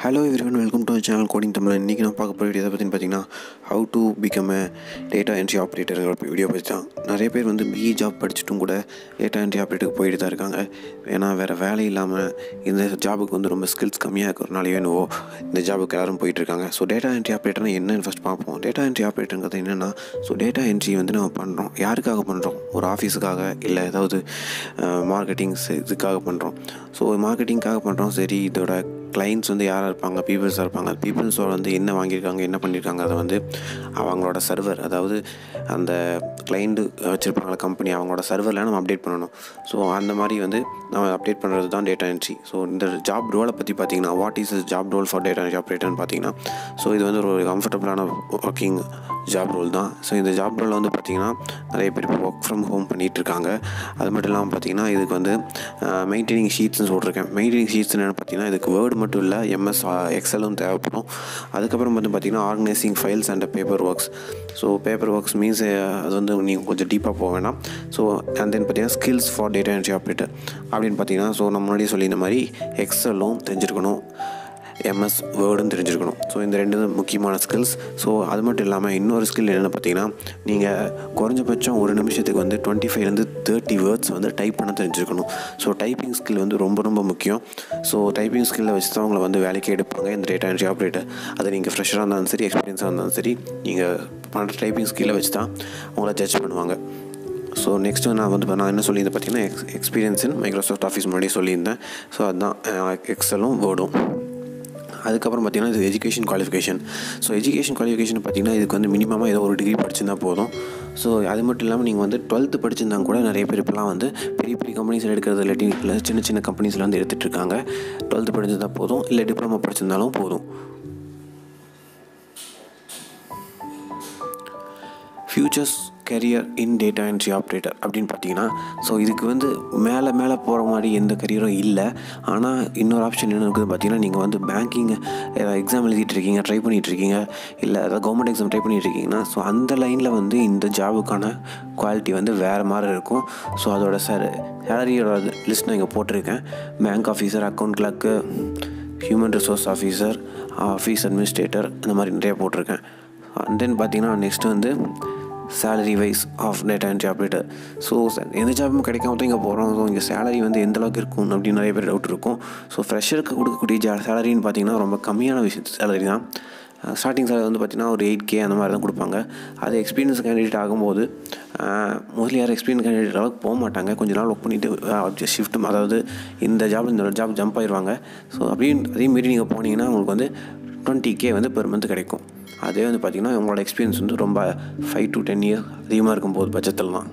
Hello everyone welcome to channel coding Tamil இன்றைக்கி நான் பார்க்க போகிற வீடியோ எதை பற்றின்னு பார்த்தீங்கன்னா how to become a data entry ஆப்ரேட்டருங்கிற video பற்றி தான். நிறைய பேர் வந்து பிஇ ஜாப் படிச்சுட்டும் கூட டேட்டா என்ட்ரி ஆப்ரேட்டருக்கு போயிட்டு தான் இருக்காங்க. ஏன்னா வேறு வேலை இல்லாமல் இந்த ஜாபுக்கு வந்து ரொம்ப ஸ்கில்ஸ் கம்மியாக இருக்கிறனாலேயோ என்னவோ இந்த ஜாபுக்கு எல்லோரும் போயிட்டுருக்காங்க ஸோ டேட்டா என்ட்ரி ஆப்ரேட்டர்னா என்னன்னு ஃபஸ்ட் பார்ப்போம். டேட்டா என்ட்ரி ஆப்ரேட்டருங்கிறது என்னென்னா ஸோ டேட்டா என்ட்ரி வந்து நம்ம பண்ணுறோம் யாருக்காக பண்ணுறோம் ஒரு ஆஃபீஸுக்காக இல்லை ஏதாவது மார்க்கெட்டிங்ஸ் இதுக்காக பண்ணுறோம் ஸோ மார்க்கெட்டிங்காக பண்ணுறோம் சரி இதோட கிளைண்ட்ஸ் வந்து யாராக இருப்பாங்க? பீப்புள்ஸாக இருப்பாங்க. பீப்புள்ஸோட வந்து என்ன வாங்கியிருக்காங்க என்ன பண்ணியிருக்காங்க அதை வந்து அவங்களோட சர்வர் அதாவது அந்த கிளைண்ட்டு வச்சுருப்பாங்கள கம்பெனி அவங்களோட சர்வரில் நம்ம அப்டேட் பண்ணணும். ஸோ அந்த மாதிரி வந்து நம்ம அப்டேட் பண்ணுறது தான் டேட்டா என்ட்ரி ஸோ இந்த ஜாப் ரோலை பற்றி பார்த்தீங்கன்னா what is job role for data entry ஆப்ரேட்டர்னு பார்த்தீங்கன்னா ஸோ இது வந்து ஒரு கம்ஃபர்டபுளான ஒர்க்கிங் ஜாப் ரோல் தான். ஸோ இந்த ஜாப் ரோலில் வந்து பார்த்திங்கன்னா நிறைய பேர் இப்போ ஒர்க் ஃப்ரம் ஹோம் பண்ணிகிட்டு இருக்காங்க அது மட்டும் இல்லாமல் பார்த்திங்கன்னா இதுக்கு வந்து மெயின்டைனிங் ஷீட்ஸ்னு சொல்லியிருக்கேன் மெயின்டைனிங் ஷீட்ஸ் என்னென்னு பார்த்தீங்கன்னா இதுக்கு வேர்டு மட்டும் இல்லை எம்எஸ் எக்ஸலும் தேவைப்படும். அதுக்கப்புறம் வந்து பார்த்திங்கன்னா organising files and paper works so paper works means அது வந்து நீங்கள் கொஞ்சம் டீப்பாக போக வேணாம். ஸோ அண்ட் தென் பார்த்தீங்கன்னா skills for data entry operator அப்படின்னு பார்த்தீங்கன்னா ஸோ நம்ம முன்னாடியே சொல்லியிருந்த மாதிரி எக்ஸலும் தெரிஞ்சிருக்கணும். எம்எஸ் வேர்டும் தெரிஞ்சிருக்கணும். ஸோ இந்த ரெண்டு தான் முக்கியமான ஸ்கில்ஸ் ஸோ அது மட்டும் இல்லாமல் இன்னொரு ஸ்கில் என்னென்னு பார்த்தீங்கன்னா நீங்கள் குறைஞ்சபட்சம் ஒரு நிமிஷத்துக்கு வந்து டுவெண்ட்டி ஃபைவ்லேருந்து தேர்ட்டி வேர்ட்ஸ் வந்து டைப் பண்ண தெரிஞ்சிருக்கணும். ஸோ டைப்பிங் ஸ்கில் வந்து ரொம்ப ரொம்ப முக்கியம். ஸோ டைப்பிங் ஸ்கில்லை வச்சு தான் உங்களை வந்து வேலைக்கு எடுப்பாங்க இந்த டேட்டா என்ட்ரி ஆப்ரேட்டர் அதை நீங்கள் ஃப்ரெஷ்ஷாக இருந்தாலும் சரி எக்ஸ்பீரியன்ஸாக இருந்தாலும் சரி நீங்கள் பண்ணுற டைப்பிங் ஸ்கில்லை வச்சு தான் உங்களை ஜட்ஜ் பண்ணுவாங்க. ஸோ நெக்ஸ்ட்டு நான் வந்து நான் என்ன சொல்லியிருந்தேன் பார்த்தீங்கன்னா ex experience in Microsoft office முன்னாடியே சொல்லியிருந்தேன். ஸோ அதுதான் எக்ஸலும் வேர்டும் அதுக்கப்புறம் பார்த்திங்கன்னா இது education qualification so education qualification பார்த்திங்கன்னா இதுக்கு வந்து மினிமமாக ஏதோ ஒரு டிகிரி படிச்சிருந்தால் போதும். ஸோ அது மட்டும் இல்லாமல் நீங்கள் வந்து டுவெல்த்து படிச்சிருந்தா கூட நிறைய பேர் இப்போலாம் வந்து பெரிய பெரிய கம்பெனிஸில் எடுக்கிறது இல்லாட்டி இல்லை சின்ன சின்ன கம்பெனிஸில் வந்து எடுத்துகிட்டு இருக்காங்க. டுவெல்த்து படிச்சிருந்தா போதும். இல்லை டிப்ளமோ படிச்சிருந்தாலும் போதும். Futures career in data entry operator அப்படின்னு பார்த்தீங்கன்னா ஸோ இதுக்கு வந்து மேலே மேலே போகிற மாதிரி எந்த கரியரும் இல்லை. ஆனால் இன்னொரு ஆப்ஷன் என்ன இருக்குது பார்த்தீங்கன்னா நீங்கள் வந்து பேங்கிங் எக்ஸாம் எழுதிட்டு இருக்கீங்க ட்ரை பண்ணிகிட்டு இருக்கீங்க இல்லை ஏதாவது கவர்மெண்ட் எக்ஸாம் ட்ரை பண்ணிகிட்டு இருக்கீங்கன்னா ஸோ அந்த லைனில் வந்து இந்த ஜாபுக்கான குவாலிட்டி வந்து வேறு மாதிரி இருக்கும். ஸோ அதோட சார் சேலரியோட லிஸ்ட் நான் இங்கே போட்டிருக்கேன். Bank officer account clerk human resource officer office administrator இந்த மாதிரி நிறைய போட்டிருக்கேன். அண்ட் தென் பார்த்தீங்கன்னா நெக்ஸ்ட்டு வந்து salary wise of data entry operator so எந்த ஜாபும் கிடைக்காம தான் இங்கே போகிறோம் ஸோ இங்கே சேலரி வந்து எந்த அளவுக்கு இருக்கும் அப்படின்னு நிறைய பேர் டவுட் இருக்கும். ஸோ ஃப்ரெஷருக்கு கொடுக்கக்கூடிய ஜா சேலரின்னு பார்த்தீங்கன்னா ரொம்ப கம்மியான விஷயம் சேலரி தான். ஸ்டார்டிங் சேலரி வந்து பார்த்திங்கன்னா ஒரு எயிட் கே அந்த மாதிரி தான் கொடுப்பாங்க. அது எக்ஸ்பீரியன்ஸ் கேண்டிடேட் ஆகும்போது மோஸ்ட்லி யாரும் எக்ஸ்பீரியன்ஸ் கேண்டிடேட் அளவுக்கு போக மாட்டாங்க. கொஞ்ச நாள் ஒர்க் பண்ணிவிட்டு ஷிஃப்ட் அதாவது இந்த ஜாப் இந்த ஜாப் ஜம்ப் ஆயிடுவாங்க ஸோ அப்படியும் அதேமாரி நீங்கள் போனீங்கன்னா உங்களுக்கு வந்து டுவெண்ட்டி கே வந்து பெர் மந்த் கிடைக்கும். அதே வந்து பார்த்திங்கன்னா உங்களோட எக்ஸ்பீரியன்ஸ் வந்து ரொம்ப ஃபைவ் டு டென் இயர்ஸ் அதிகமாக இருக்கும்போது பட்சத்தில் தான்